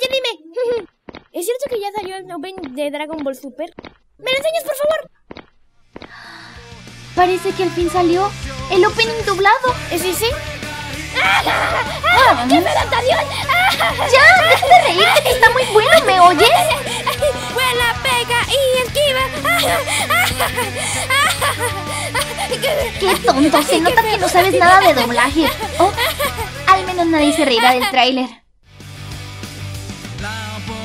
Oye, dime. ¿Es cierto que ya salió el opening de Dragon Ball Super? ¿Me lo enseñas, por favor? Parece que al fin salió el opening doblado. ¿Es ese? Ah, ¡Qué avión! ¡Ya! ¡Deja de reírte! ¡Está muy bueno! ¿Me oyes? ¡Vuela, pega y esquiva! ¡Qué tonto! Se nota que no sabes nada de doblaje. Oh, al menos nadie se reirá del tráiler. now.